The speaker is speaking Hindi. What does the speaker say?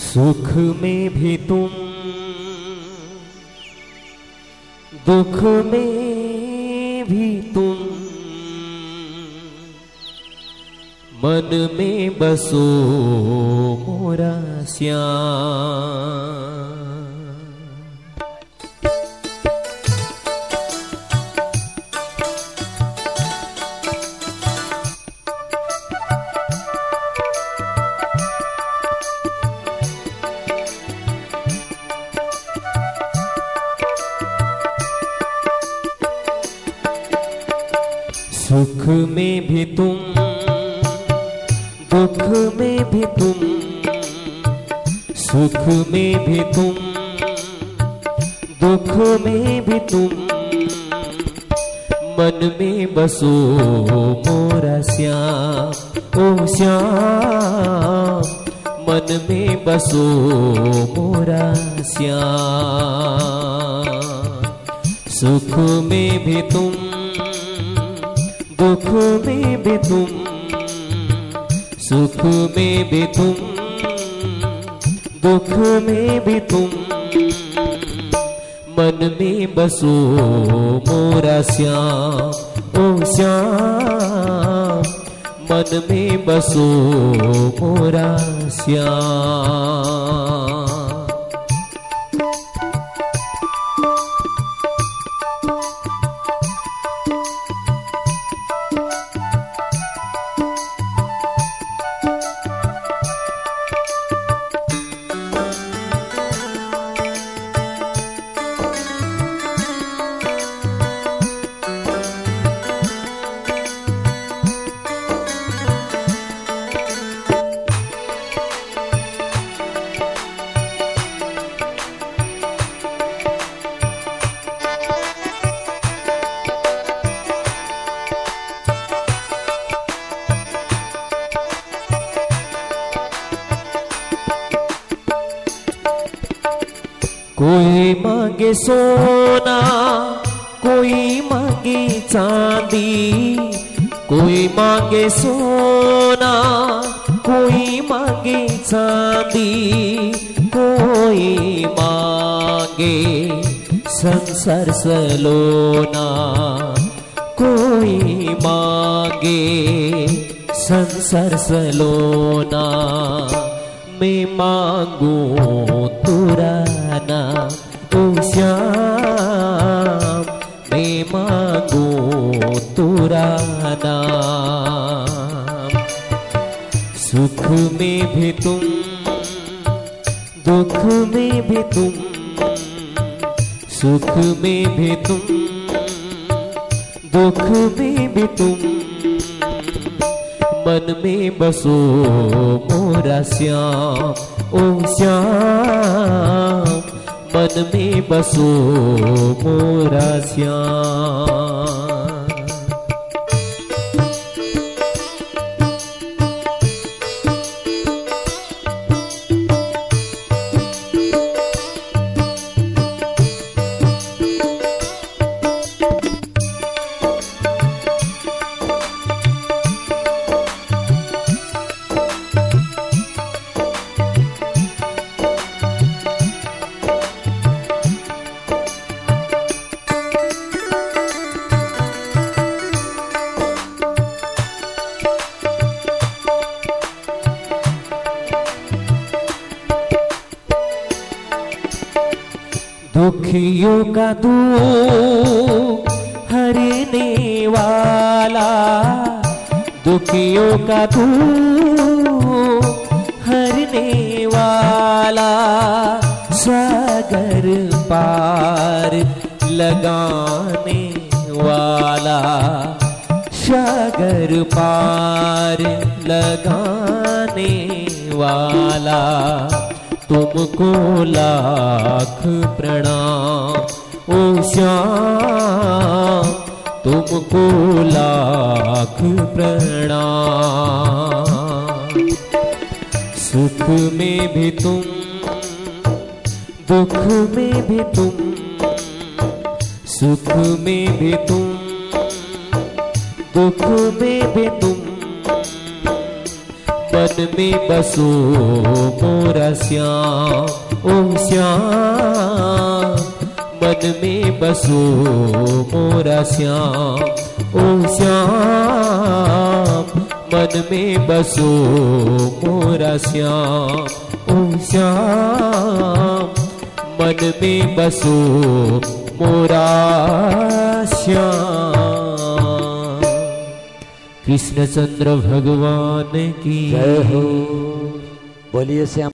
सुख में भी तुम दुख में भी तुम। मन में बसो मोरा श्याम। में भी तुम, दुख में भी तुम, सुख में भी तुम, दुख में भी तुम। मन में बसो मोरा श्याम, ओ श्याम। मन में बसो मोरा श्याम। सुख में भी तुम दुख में भी तुम सुख में भी तुम दुख में भी तुम। मन में बसो मोरा श्याम, ओ श्याम। मन में बसो मोरा श्याम। कोई मांगे सोना, कोई मांगे चांदी, कोई मांगे सोना, कोई मांगे चांदी, कोई मांगे संसार सलोना, कोई मांगे संसार सलोना। मैं मांगू तुराना ओ श्याम मैं मांगू तुराना सुख में भी तुम, दुख में भी तुम, सुख में भी तुम, दुख में भी तुम। मन में बसो मोरा श्याम, ओ श्याम। मन में बसो मोरा श्याम। दुखियों का दुख हरने वाला। दुखियों का दुख हरने वाला। सागर पार लगाने वाला। सागर पार लगाने वाला। तुमको लाख प्रणाम। ओ श्याम, तुमको लाख प्रणाम। सुख में भी तुम, दुख में भी तुम, सुख में भी तुम, दुख में भी तुम मन में बसो मोरा श्याम ओ श्याम मन में बसो मोरा श्याम ओ श्याम मन में बसो मोरा श्याम ओ श्याम मन में बसो मोरा कृष्णचंद्र भगवान की। जय हो। बोलिए श्याम।